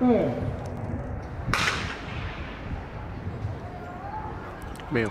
嗯。没有。